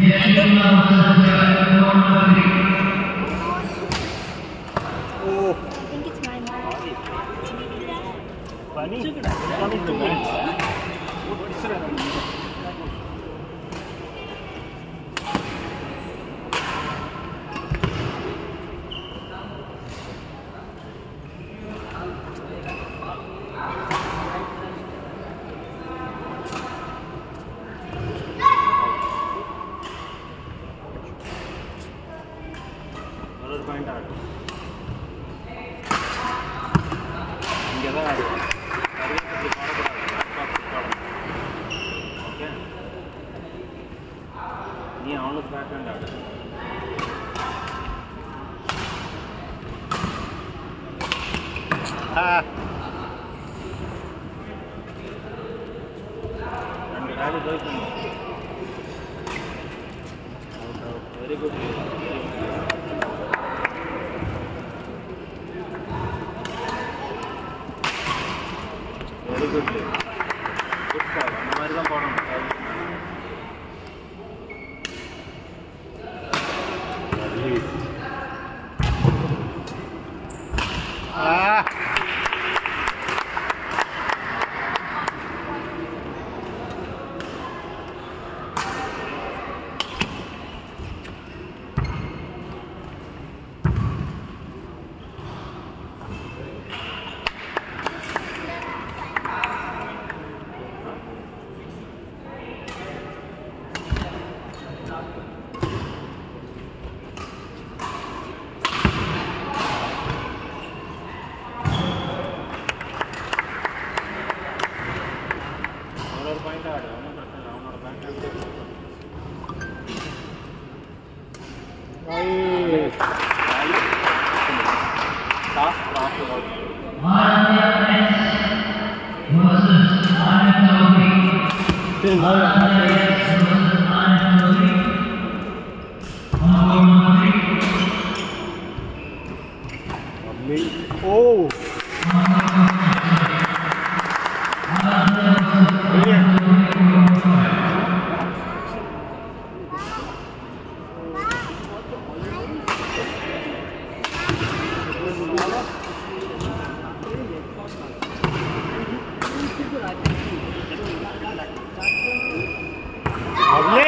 Yeah. あ。Oh! Lovely.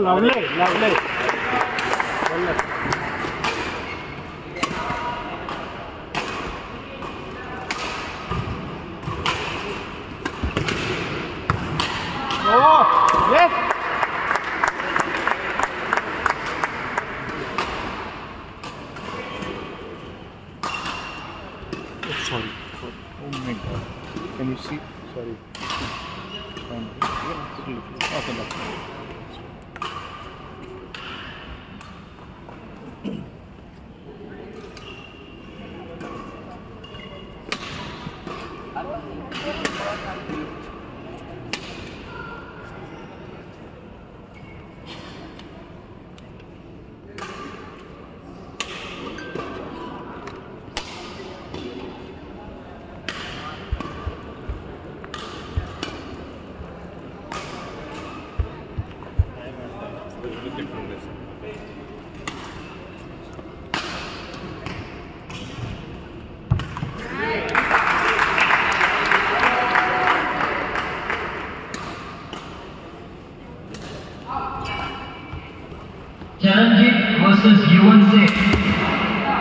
La hablé, la hablé. Oh, sorry. Oh my God. Can you see? Sorry. Charanjit versus Yuvan Singh.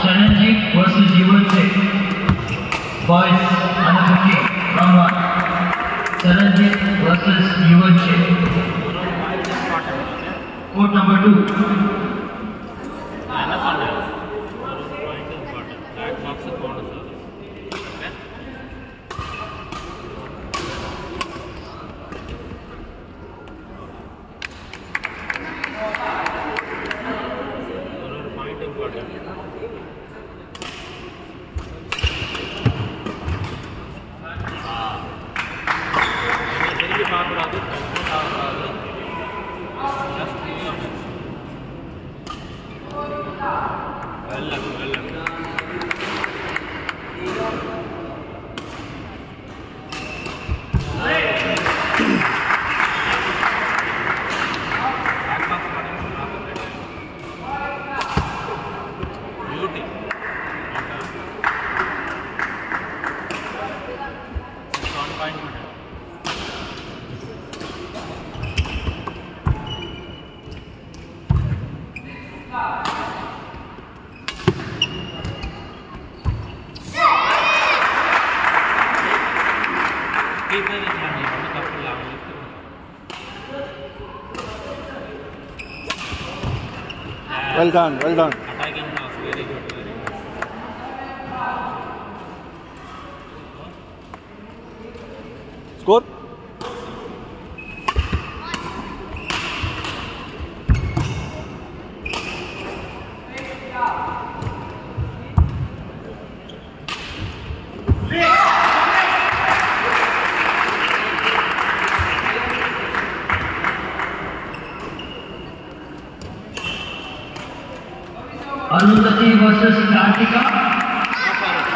Charanjit versus Yuvan Singh. Boys under 15, round one. Charanjit versus Yuvan Singh. Court number two. قال لك قال Well done, well done. Attacking good, very good. Score? Anunnati versus Kartika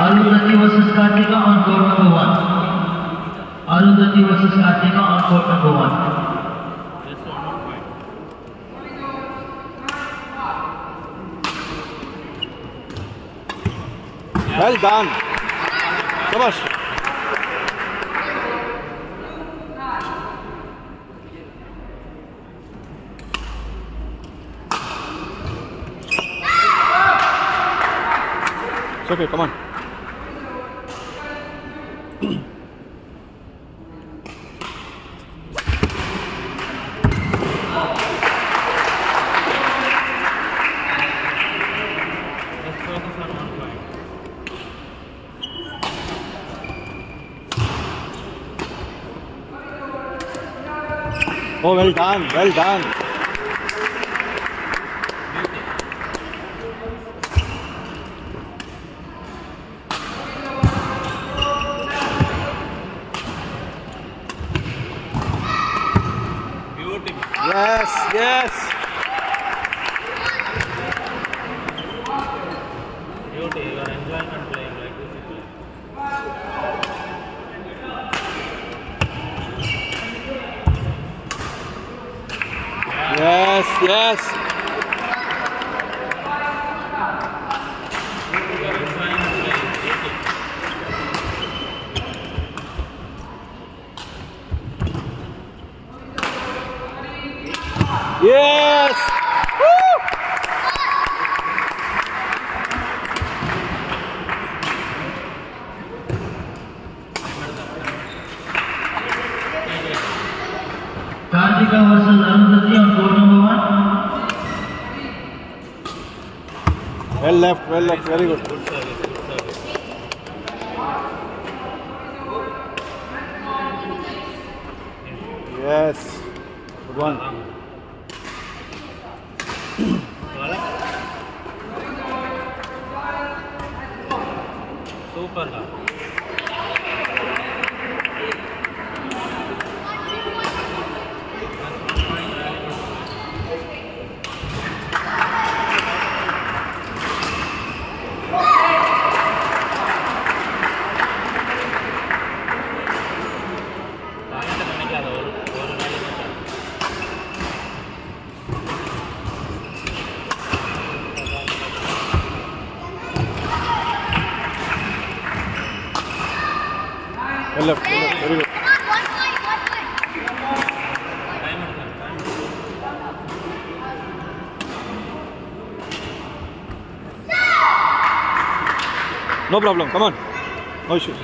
Anunnati versus Kartika on court number one Anunnati versus Kartika on court number one Well done. Come on. Okay, come on. Oh, well done, well done. Yes, yes. Beauty. You are enjoying and playing like this. Yes, yes. Well left, well left, very good. Yes, good one. Super. One left, one left, very good. No problem, come on. No issues.